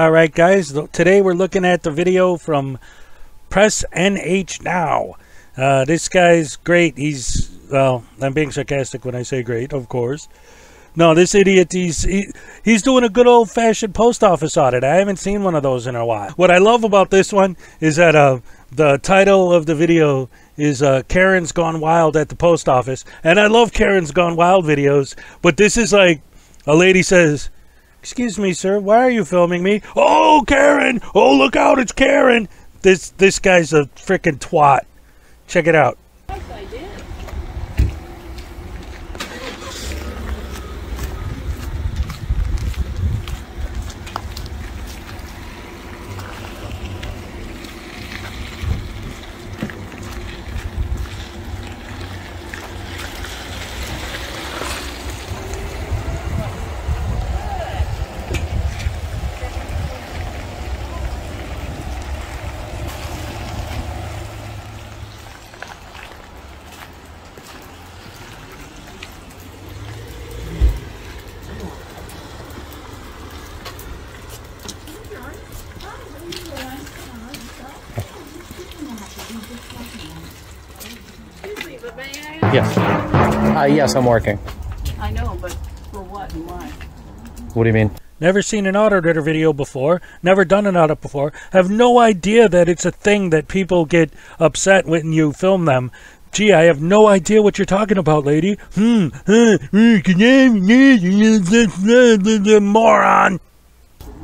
All right, guys. Today we're looking at the video from Press NH Now. Uh, this guy's great. He's well. I'm being sarcastic when I say great, of course. No, this idiot. He's he, he's doing a good old fashioned post office audit. I haven't seen one of those in a while. What I love about this one is that uh, the title of the video is uh, Karen's Gone Wild at the post office, and I love Karen's Gone Wild videos. But this is like a lady says. Excuse me, sir. Why are you filming me? Oh, Karen! Oh, look out! It's Karen. This this guy's a freaking twat. Check it out. But may I ask? Yes. Uh, yes, I'm working. I know, but for what and why? What do you mean? Never seen an auditor video before. Never done an audit before. Have no idea that it's a thing that people get upset when you film them. Gee, I have no idea what you're talking about, lady. Hmm. huh, hmm, can I- Moron.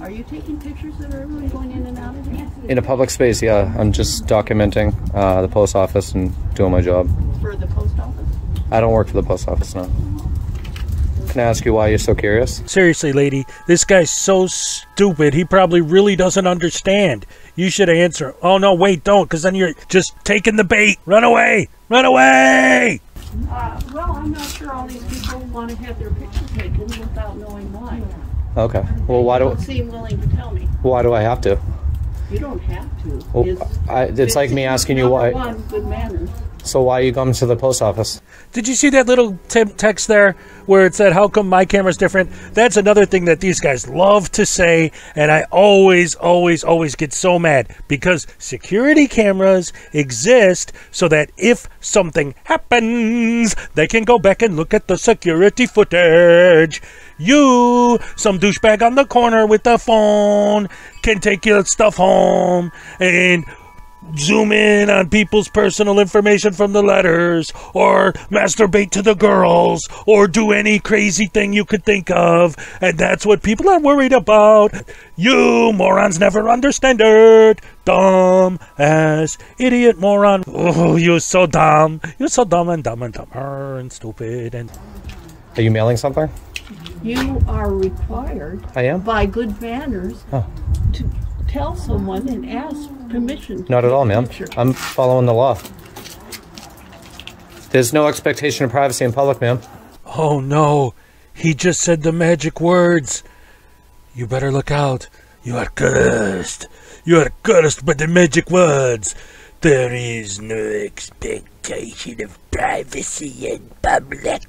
Are you taking pictures of everyone going in and out of here? In a public space, yeah. I'm just documenting uh, the post office and doing my job. For the post office? I don't work for the post office now. Can I ask you why you're so curious? Seriously, lady, this guy's so stupid. He probably really doesn't understand. You should answer. Oh no, wait, don't, because then you're just taking the bait. Run away! Run away! Uh, well, I'm not sure all these people want to have their picture taken without knowing why. Okay. Well, why They do don't seem willing to tell me. why do I have to? You don't have to. Well, It's- I, it's like me asking you why. One, good manners. So why you come to the post office? Did you see that little text there where it said, How come my camera's different? That's another thing that these guys love to say, and I always, always, always get so mad because security cameras exist so that if something happens, they can go back and look at the security footage. You, some douchebag on the corner with the phone, can take your stuff home and zoom in on people's personal information from the letters, or masturbate to the girls, or do any crazy thing you could think of. And that's what people are worried about. You morons never understand it. Dumb ass idiot moron. Oh, you're so dumb. You're so dumb and dumb and dumber and stupid and. Are you mailing something? You are required I am. by good manners Oh. to tell someone and ask permission. Not at all, a ma'am. I'm following the law. There's no expectation of privacy in public, ma'am. Oh no, he just said the magic words. You better look out. You are cursed. You are cursed by the magic words. There is no expectation of privacy in public.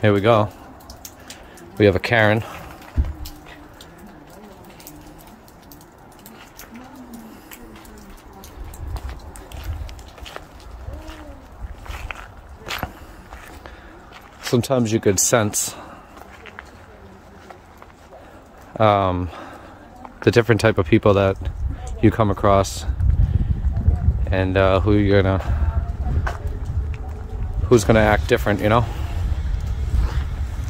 Here we go. We have a Karen. Sometimes you could sense um, the different type of people that you come across and uh, who you're gonna who's gonna act different, you know?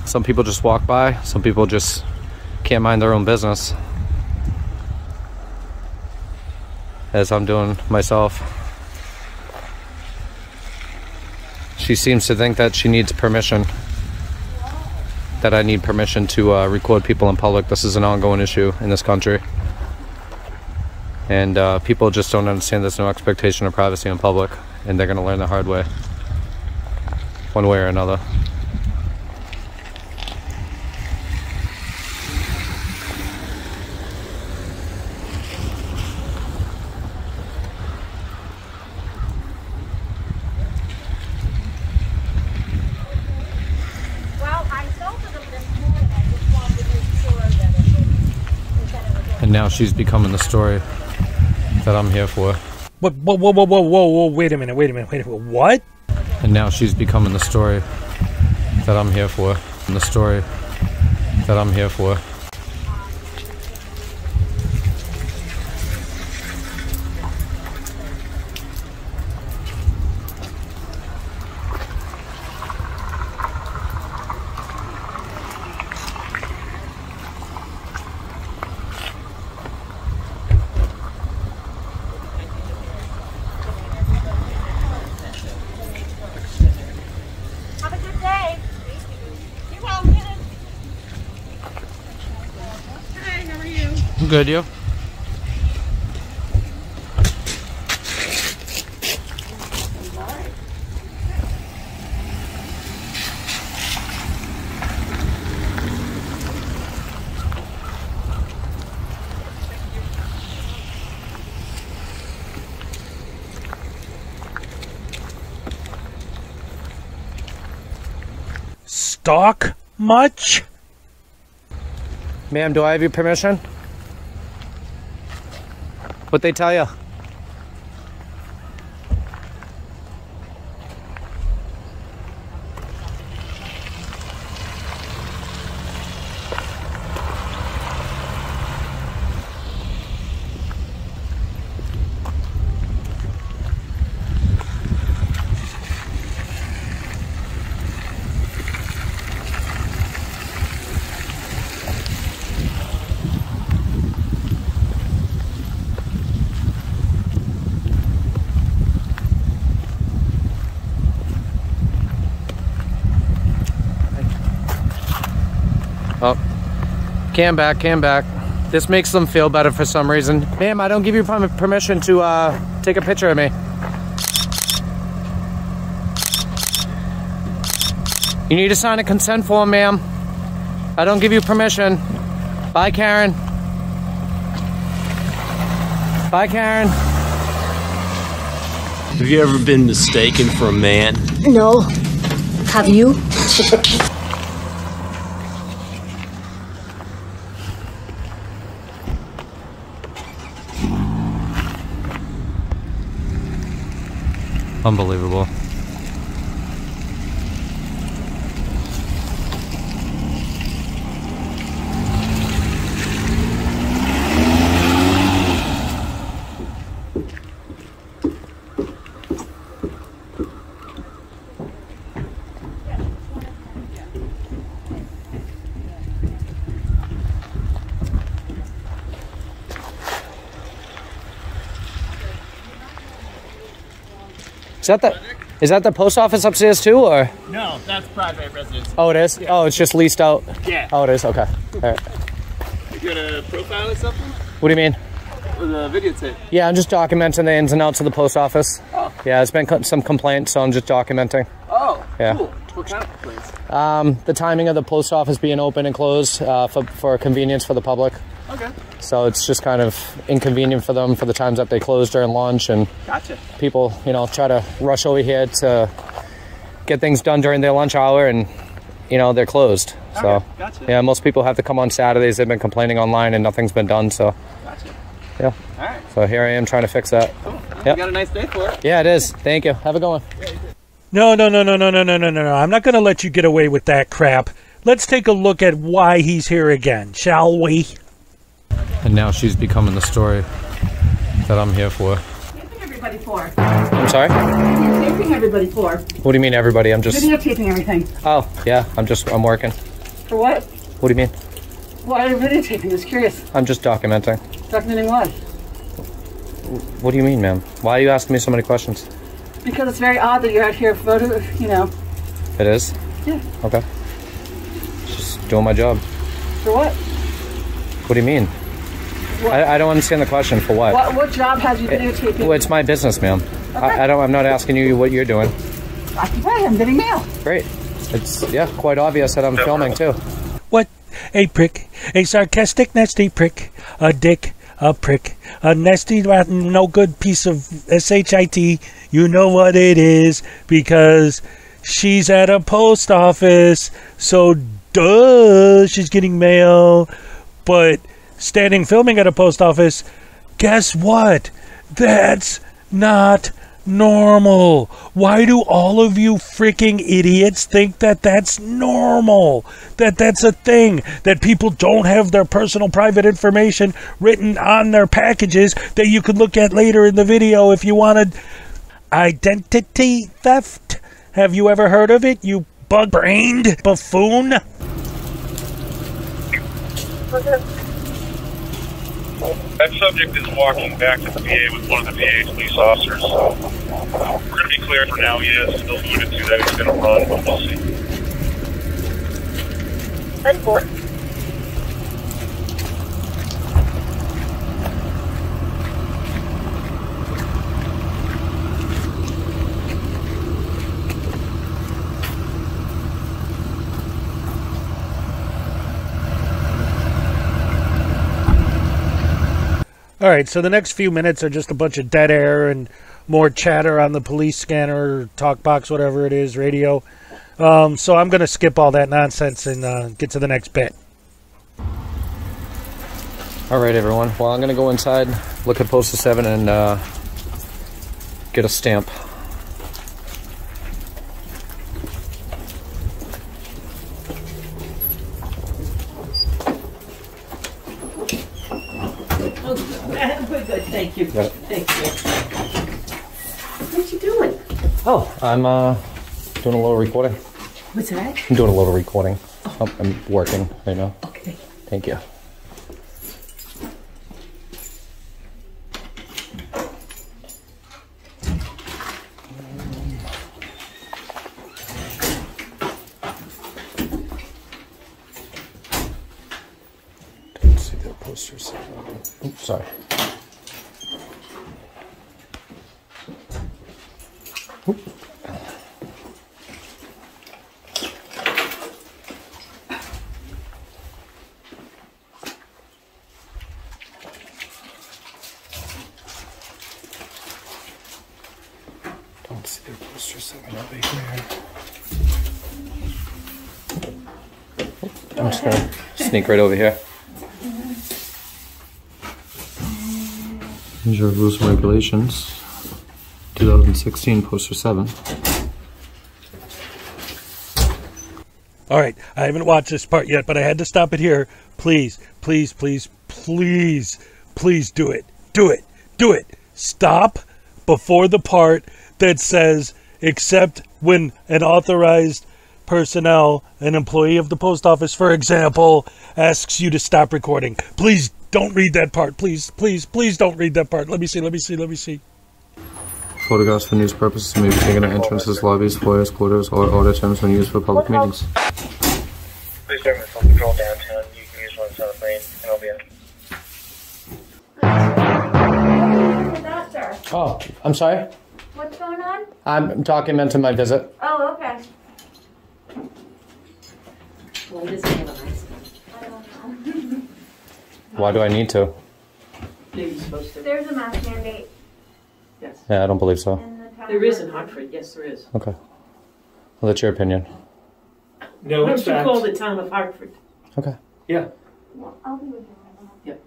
Some people just walk by, some people just can't mind their own business. As I'm doing myself. She seems to think that she needs permission. That I need permission to uh, record people in public. This is an ongoing issue in this country. And uh, people just don't understand there's no expectation of privacy in public. And they're going to learn the hard way. One way or another. Well, I told now she's becoming the story that I'm here for. What? Whoa, whoa, whoa, whoa, whoa, whoa! Wait a minute! Wait a minute! Wait a minute! What? And now she's becoming the story that I'm here for. And the story that I'm here for. Have a good day. You're welcome. Hi, how are you? Good, you? Stalk much? Ma'am, do I have your permission? What they tell you? Cam back, cam back. This makes them feel better for some reason. Ma'am, I don't give you permission to uh, take a picture of me. You need to sign a consent form, ma'am. I don't give you permission. Bye, Karen. Bye, Karen. Have you ever been mistaken for a man? No. Have you? Unbelievable. Is that the is that the post office upstairs too, or? No, that's private residence. Oh, it is. Oh, it's just leased out. Yeah. Oh, it is. Okay. All right. You got a profile or something? What do you mean? With a videotape. Yeah, I'm just documenting the ins and outs of the post office. Oh. Yeah, there's been some complaints, so I'm just documenting Oh, Yeah. cool. What kind of complaints? um, the timing of the post office being open and closed uh, for for convenience for the public. Okay. So it's just kind of inconvenient for them for the times that they close during lunch, and Gotcha. people, you know, try to rush over here to get things done during their lunch hour, and you know they're closed. So gotcha. yeah, most people have to come on Saturdays. They've been complaining online, and nothing's been done. So Gotcha. yeah, All right. so here I am trying to fix that. Cool. Yep. You got a nice day for it. Yeah, it is. Thank you. Have a good one. No, no, no, no, no, no, no, no, no, no. I'm not going to let you get away with that crap. Let's take a look at why he's here again, shall we? And now she's becoming the story that I'm here for. Taping everybody for? I'm sorry. Taping everybody for? What do you mean, everybody? I'm just. Videotaping everything. Oh, yeah. I'm just. I'm working. For what? What do you mean? Why are you videotaping? Just curious. I'm just documenting. Documenting what? What do you mean, ma'am? Why are you asking me so many questions? Because it's very odd that you're out here photo, you know. It is. Yeah. Okay. Just doing my job. For what? What do you mean? I, I don't understand the question. For what? What, what job has you videotaping? Well, it's my business, ma'am. I, I don't. I'm not asking you what you're doing. I can tell you, I'm getting mail. Great. It's yeah, quite obvious that I'm filming too. What? A prick, a sarcastic, nasty prick, a dick, a prick, a nasty, rotten, no good piece of shit. You know what it is because she's at a post office, so duh, she's getting mail. But standing filming at a post office, guess what? That's not normal. Why do all of you freaking idiots think that that's normal? That that's a thing? That people don't have their personal private information written on their packages that you could look at later in the video if you wanted identity theft? Have you ever heard of it, you bug brained buffoon? That subject is walking back to the VA with one of the VA police officers. So we're going to be clear for now. He has alluded to that he's going to run, but we'll see. Ten All right, so the next few minutes are just a bunch of dead air and more chatter on the police scanner, talk box, whatever it is, radio. Um, so I'm going to skip all that nonsense and uh, get to the next bit. All right, everyone. Well, I'm gonna go inside, look at Poster Seven, and uh, get a stamp. We're good, thank you. It. Thank you. What you doing? Oh, I'm uh, doing a little recording. What's that? I'm doing a little recording. Oh, I'm working right now. Okay. Thank you. Didn't see their posters. Oops, sorry. Oop. Don't see their poster seven over here. I'm just gonna sneak right over here. Here's your rules and regulations. 2016 poster seven. All right, I haven't watched this part yet, but I had to stop it here. Please, please, please, please, please do it. Do it. Do it. Stop before the part that says, except when an authorized personnel, an employee of the post office, for example, asks you to stop recording. Please don't read that part. Please, please, please don't read that part. Let me see, let me see, let me see. Photographs for news purposes may be taken at entrances, lobbies, foyers, quarters, or other auditoriums when used for public meetings. Please start with patrol downtown. You can use one South Lane, and I'll be in. What's that, sir? Oh, I'm sorry. What's going on? I'm documenting my visit. Oh, okay. Why does he have a nice I don't. Why do I need to? Maybe you're supposed to. There's a mask mandate Yes. Yeah, I don't believe so. the. There is in Hartford, yes, there is. Okay. Well, that's your opinion. No, Why it's don't you call the town of Hartford? Okay. Yeah. Well, I'll be with you. Yep.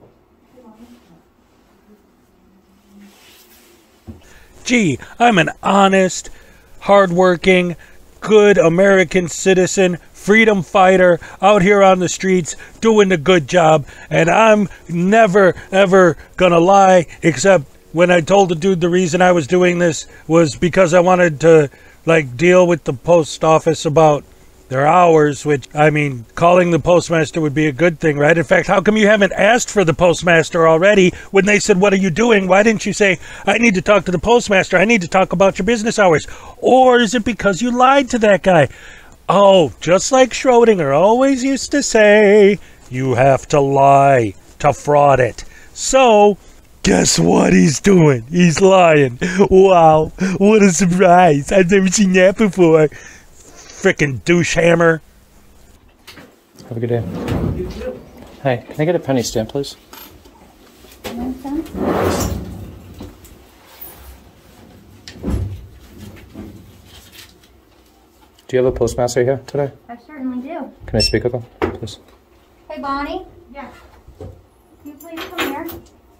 Gee, I'm an honest, hardworking, good American citizen, freedom fighter out here on the streets doing a good job, and I'm never, ever gonna lie except when I told the dude the reason I was doing this was because I wanted to, like, deal with the post office about their hours, which, I mean, calling the postmaster would be a good thing, right? In fact, how come you haven't asked for the postmaster already when they said, What are you doing? Why didn't you say, I need to talk to the postmaster? I need to talk about your business hours? Or is it because you lied to that guy? Oh, just like Schrodinger always used to say, you have to lie to fraud it. So, guess what he's doing? He's lying. Wow, what a surprise. I've never seen that before. Frickin' douche hammer. Have a good day. Hey, can I get a penny stamp, please? Do you have a postmaster here today? I certainly do. Can I speak with him, please? Hey, Bonnie. Yeah. Can you please come here?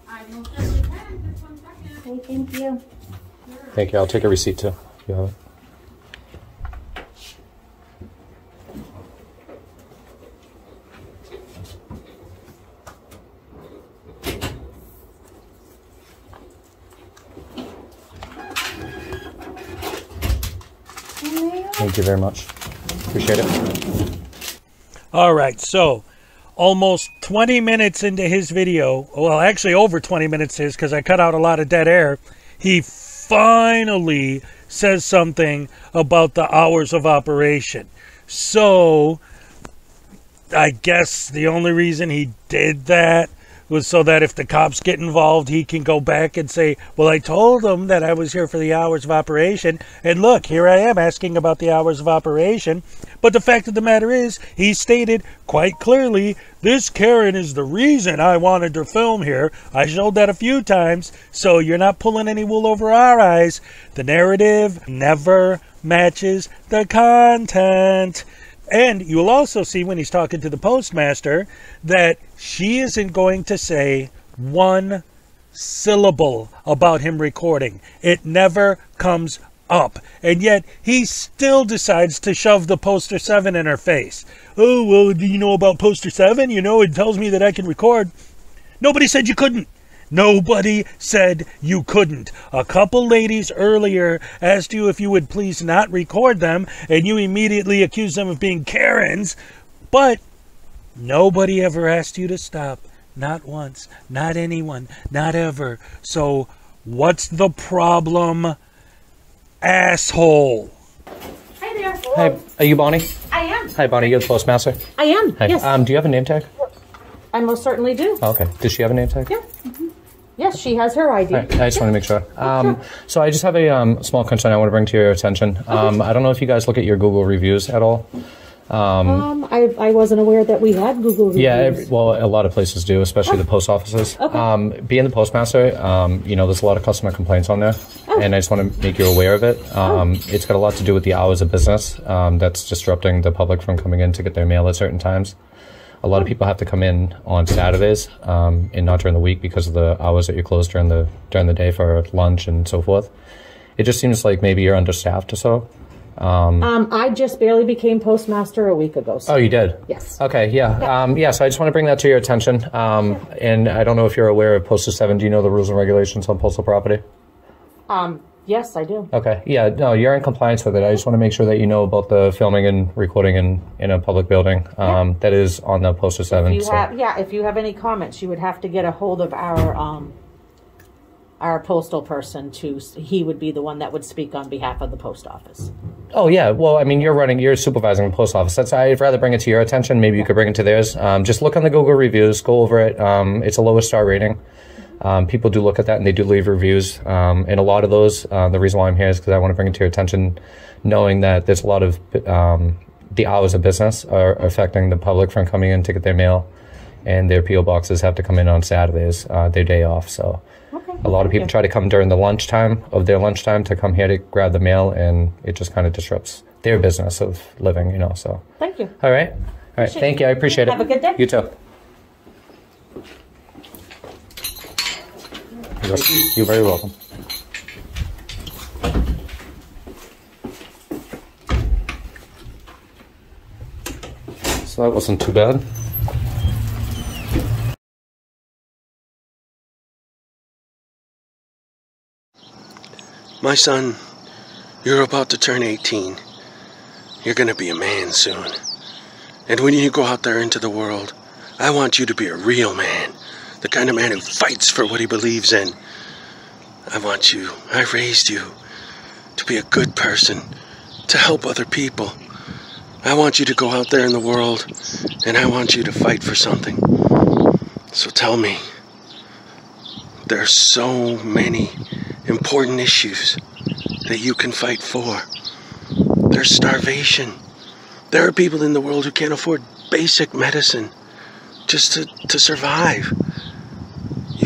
I most certainly can. Just one second. Okay, thank you. Thank you. I'll take a receipt too. You have it. Thank you very much. Appreciate it. All right, so almost 20 minutes into his video, well, actually over 20 minutes is because I cut out a lot of dead air. He finally says something about the hours of operation. So, I guess the only reason he did that was so that if the cops get involved, he can go back and say, Well, I told them that I was here for the hours of operation. And look, here I am asking about the hours of operation. But the fact of the matter is, he stated quite clearly, This Karen is the reason I wanted to film here. I showed that a few times, so you're not pulling any wool over our eyes. The narrative never matches the content. And you'll also see when he's talking to the postmaster that she isn't going to say one syllable about him recording. It never comes up. And yet he still decides to shove the poster 7 in her face. Oh, well, do you know about poster 7? You know, it tells me that I can record. Nobody said you couldn't. Nobody said you couldn't. A couple ladies earlier asked you if you would please not record them, and you immediately accused them of being Karens. But nobody ever asked you to stop. Not once. Not anyone. Not ever. So, what's the problem, asshole? Hi there. Hi, are you Bonnie? I am. Hi, Bonnie. You're the postmaster. I am. Hi. Yes. Um, do you have a name tag? I most certainly do. Oh, okay. Does she have a name tag? Yeah. Yes, she has her ID. Right, I just want to make sure. Um, so I just have a um, small concern I want to bring to your attention. Um, I don't know if you guys look at your Google reviews at all. Um, I, I wasn't aware that we had Google reviews. Yeah, every, well, a lot of places do, especially the post offices. Okay. Um, being the postmaster, um, you know, there's a lot of customer complaints on there, and I just want to make you aware of it. Um, It's got a lot to do with the hours of business um, that's disrupting the public from coming in to get their mail at certain times. A lot of people have to come in on Saturdays um, and not during the week because of the hours that you're closed during the during the day for lunch and so forth. It just seems like maybe you're understaffed or so. Um, I just barely became postmaster a week ago. So Oh, you did? Yes. Okay, yeah. Um, yeah, so I just want to bring that to your attention. Um, and I don't know if you're aware of Postal 7. Do you know the rules and regulations on postal property? Um, yes, I do. Okay, yeah, no, you're in compliance with it. I just want to make sure that you know about the filming and recording in, in a public building. Um, That is on the Postal 7. You so- have, yeah, if you have any comments, you would have to get a hold of our, um, our postal person to, he would be the one that would speak on behalf of the post office. Oh yeah, well, I mean, you're running, you're supervising the post office. That's I'd rather bring it to your attention. Maybe you could bring it to theirs. Um, just look on the Google reviews, go over it. Um, it's a lowest star rating. Um, people do look at that and they do leave reviews. Um, and a lot of those, uh, the reason why I'm here is because I want to bring it to your attention, knowing that there's a lot of um, the hours of business are affecting the public from coming in to get their mail, and their PO boxes have to come in on Saturdays, uh, their day off. So. okay. A lot of people try to come during the lunchtime of their lunchtime to come here to grab the mail, and it just kind of disrupts their business of living, you know. So, Thank you. all right, all right, thank you. I appreciate it. Have a good day. You too. You're, you're very welcome. So that wasn't too bad. My son, you're about to turn 18. You're gonna be a man soon. And when you go out there into the world, I want you to be a real man. The kind of man who fights for what he believes in. I want you, I raised you to be a good person, to help other people. I want you to go out there in the world and I want you to fight for something. So tell me, there are so many important issues that you can fight for. There's starvation. There are people in the world who can't afford basic medicine just to, to survive.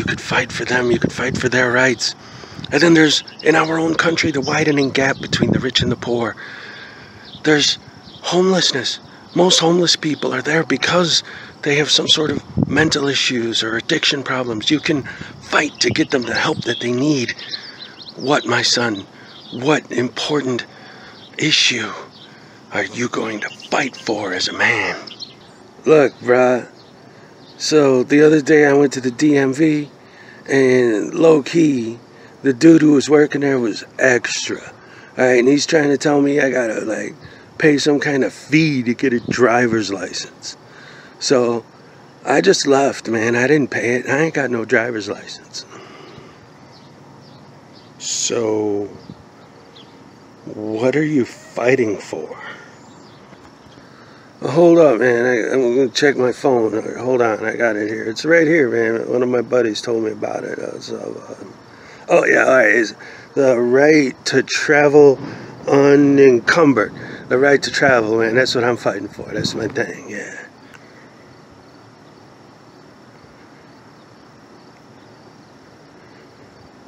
You could fight for them, you could fight for their rights. And then there's, in our own country, the widening gap between the rich and the poor. There's homelessness. Most homeless people are there because they have some sort of mental issues or addiction problems. You can fight to get them the help that they need. What, my son, what important issue are you going to fight for as a man? Look, bruh. So the other day I went to the DMV and low key, the dude who was working there was extra. Alright, and he's trying to tell me I gotta like pay some kind of fee to get a driver's license. So I just left, man. I didn't pay it. I ain't got no driver's license. So, what are you fighting for? Hold up, man. I, am gonna check my phone. Hold on, I got it here. It's right here, man. One of my buddies told me about it. Uh, so, uh, oh yeah, all right. It's the right to travel unencumbered. The right to travel, man. That's what I'm fighting for. That's my thing. Yeah.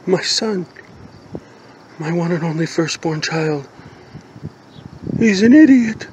My son, my one and only firstborn child, he's an idiot.